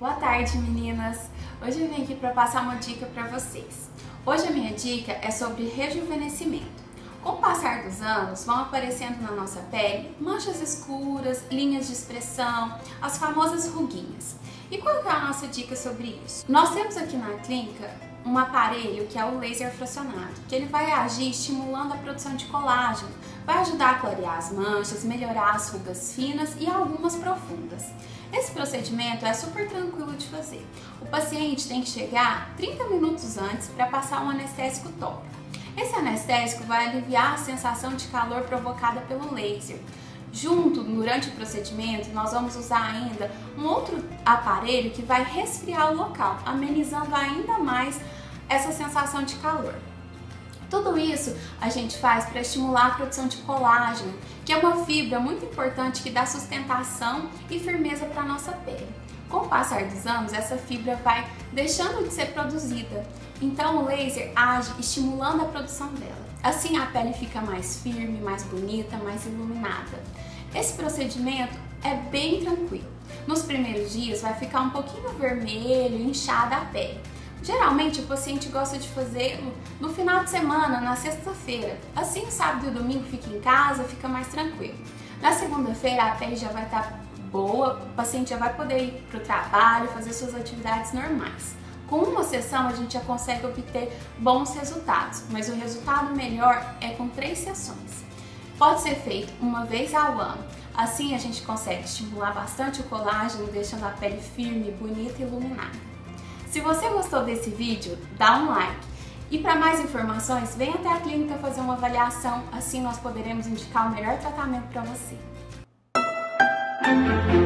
Boa tarde, meninas! Hoje eu vim aqui para passar uma dica para vocês. Hoje a minha dica é sobre rejuvenescimento. Com o passar dos anos, vão aparecendo na nossa pele manchas escuras, linhas de expressão, as famosas ruguinhas. E qual é a nossa dica sobre isso? Nós temos aqui na clínica um aparelho que é o laser fracionado, que ele vai agir estimulando a produção de colágeno, vai ajudar a clarear as manchas, melhorar as rugas finas e algumas profundas. Esse procedimento é super tranquilo de fazer. O paciente tem que chegar 30 minutos antes para passar um anestésico tópico. Esse anestésico vai aliviar a sensação de calor provocada pelo laser. Junto, durante o procedimento, nós vamos usar ainda um outro aparelho que vai resfriar o local, amenizando ainda mais essa sensação de calor. Tudo isso a gente faz para estimular a produção de colágeno, que é uma fibra muito importante que dá sustentação e firmeza para a nossa pele. Com o passar dos anos, essa fibra vai deixando de ser produzida, então o laser age estimulando a produção dela. Assim a pele fica mais firme, mais bonita, mais iluminada. Esse procedimento é bem tranquilo. Nos primeiros dias vai ficar um pouquinho vermelho, inchada a pele. Geralmente o paciente gosta de fazê-lo no final de semana, na sexta-feira. Assim, o sábado e domingo fica em casa, fica mais tranquilo. Na segunda-feira a pele já vai estar tá boa, o paciente já vai poder ir para o trabalho, fazer suas atividades normais. Com uma sessão a gente já consegue obter bons resultados, mas o resultado melhor é com três sessões. Pode ser feito uma vez ao ano. Assim a gente consegue estimular bastante o colágeno, deixando a pele firme, bonita e iluminada. Se você gostou desse vídeo, dá um like. E para mais informações, venha até a clínica fazer uma avaliação, assim nós poderemos indicar o melhor tratamento para você. Thank you.